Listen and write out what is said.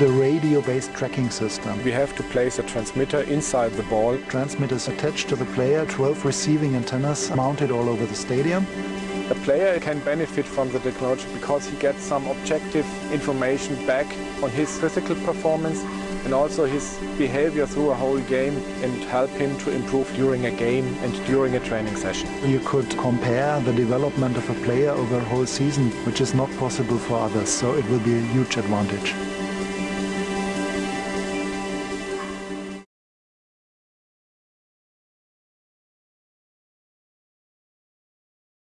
the radio-based tracking system. We have to place a transmitter inside the ball. Transmitters attached to the player, 12 receiving antennas mounted all over the stadium. The player can benefit from the technology because he gets some objective information back on his physical performance and also his behavior through a whole game and help him to improve during a game and during a training session. You could compare the development of a player over a whole season, which is not possible for others, so it will be a huge advantage.